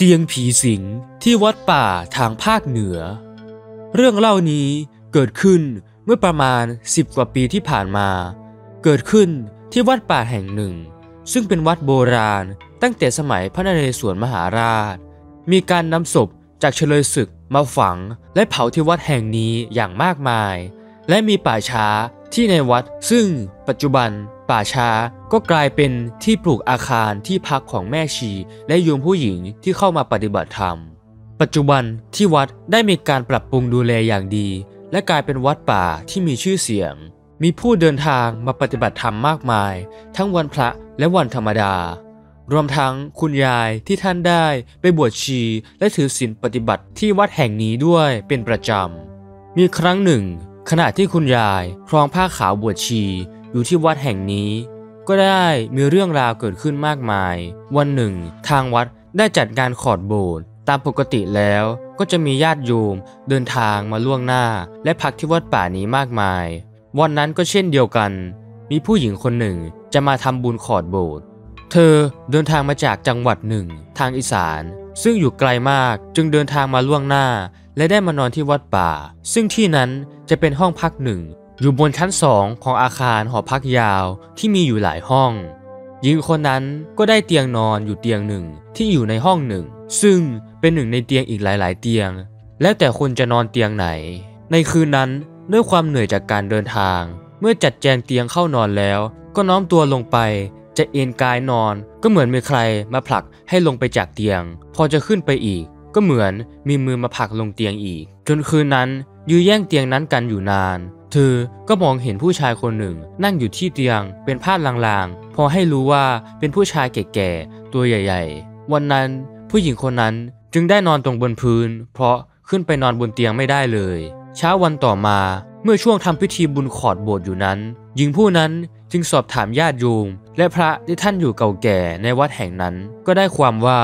เตียงผีสิงที่วัดป่าทางภาคเหนือ เรื่องเล่านี้เกิดขึ้นเมื่อประมาณ 10 กว่าปีที่ผ่านมา เกิดขึ้นที่วัดป่าแห่งหนึ่ง ซึ่งเป็นวัดโบราณตั้งแต่สมัยพระนเรศวรมหาราช มีการนำศพจากเฉลยศึกมาฝังและเผาที่วัดแห่งนี้อย่างมากมาย และมีป่าช้า ที่ในวัด ซึ่งปัจจุบันป่าช้าก็กลายเป็นที่ปลูกอาคารที่พักของแม่ชี และโยมผู้หญิงที่เข้ามาปฏิบัติธรรม ปัจจุบันที่วัดได้มีการปรับปรุงดูแลอย่างดี และกลายเป็นวัดป่าที่มีชื่อเสียง มีผู้เดินทางมาปฏิบัติธรรมมากมาย ทั้งวันพระและวันธรรมดา รวมทั้งคุณยายที่ท่านได้ไปบวชชี และถือศีลปฏิบัติที่วัดแห่งนี้ด้วยเป็นประจำมีครั้งหนึ่ง ขณะที่คุณยายครองผ้าขาวบวชชี อยู่ที่วัดแห่งนี้ ก็ได้มีเรื่องราวเกิดขึ้นมากมาย วันหนึ่ง ทางวัดได้จัดงานขอดโบสถ์ตามปกติแล้วก็จะมีญาติโยมเดินทางมาล่วงหน้า และพักที่วัดป่านี้มากมาย วันนั้นก็เช่นเดียวกัน มีผู้หญิงคนหนึ่งจะมาทำบุญขอดโบสถ์เธอเดินทางมาจากจังหวัดหนึ่ง ทางอีสาน ซึ่งอยู่ไกลมากจึงเดินทางมาล่วงหน้า และได้มานอนที่วัดป่า ซึ่งที่นั้นจะเป็นห้องพักหนึ่ง อยู่บนชั้นสองของอาคารหอพักยาวที่มีอยู่หลายห้องหญิงคนนั้นก็ได้เตียงนอนอยู่เตียงหนึ่งที่อยู่ในห้องหนึ่ง ซึ่งเป็นหนึ่งในเตียงอีกหลาย ๆ เตียง แล้วแต่คนจะนอนเตียงไหน ในคืนนั้นด้วยความเหนื่อยจากการเดินทาง เมื่อจัดแจงเตียงเข้านอนแล้ว ก็น้อมตัวลงไป จะเอนกายนอนก็เหมือนมีใครมาผลักให้ลงไปจากเตียง พอจะขึ้นไปอีก ก็เหมือนมีมือมาผลักลงเตียงอีก จนคืนนั้นยื้อแย่งเตียงนั้นกันอยู่นาน เธอก็มองเห็นผู้ชายคนหนึ่ง นั่งอยู่ที่เตียงเป็นผ้าลางๆ พอให้รู้ว่าเป็นผู้ชายแก่ๆตัวใหญ่ ๆ วันนั้นผู้หญิงคนนั้นจึงได้นอนตรงบนพื้น เพราะขึ้นไปนอนบนเตียงไม่ได้เลย เช้าวันต่อมาเมื่อช่วงทำพิธีบุญขอดโบสถ์อยู่นั้น หญิงผู้นั้น จึงสอบถามญาติโยมและพระที่ท่านอยู่เก่าแก่ในวัดแห่งนั้น ก็ได้ความว่า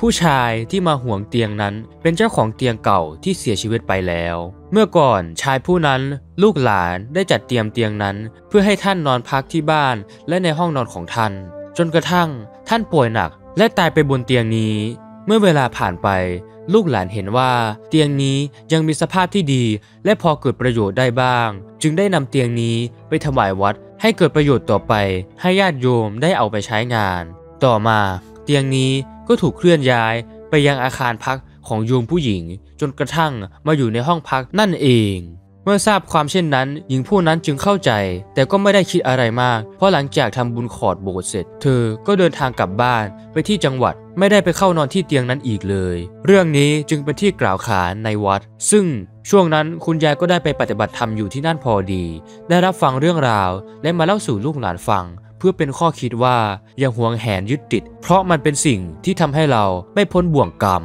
ผู้ชายที่มาห่วงเตียงนั้นเป็นเจ้าของเตียงเก่าที่เสียชีวิตไปแล้ว เมื่อก่อนชายผู้นั้นลูกหลานได้จัดเตรียมเตียงนั้น เพื่อให้ท่านนอนพักที่บ้านและในห้องนอนของท่าน จนกระทั่งท่านป่วยหนักและตายไปบนเตียงนี้ เมื่อเวลาผ่านไป ลูกหลานเห็นว่า เตียงนี้ยังมีสภาพที่ดี และพอเกิดประโยชน์ได้บ้าง จึงได้นำเตียงนี้ไปถวายวัด ให้เกิดประโยชน์ต่อไปให้ญาติโยมได้เอาไปใช้งาน ต่อมาเตียงนี้ก็ถูกเคลื่อนย้ายไปยังอาคารพักของโยมผู้หญิง จนกระทั่งมาอยู่ในห้องพักนั่นเอง เมื่อทราบความเช่นนั้น หญิงผู้นั้นจึงเข้าใจ แต่ก็ไม่ได้คิดอะไรมาก เพราะหลังจากทำบุญขอดโบสถ์เสร็จ เธอก็เดินทางกลับบ้านไปที่จังหวัดไม่ได้ไปเข้านอนที่เตียงนั้นอีกเลย เรื่องนี้จึงเป็นที่กล่าวขานในวัด ซึ่ง ช่วงนั้นคุณยายก็ได้ไปปฏิบัติธรรมอยู่ที่นั่นพอดี ได้รับฟังเรื่องราว และมาเล่าสู่ลูกหลานฟัง เพื่อเป็นข้อคิดว่าอย่าหวงแหนยึดติด เพราะมันเป็นสิ่งที่ทำให้เราไม่พ้นบ่วงกรรม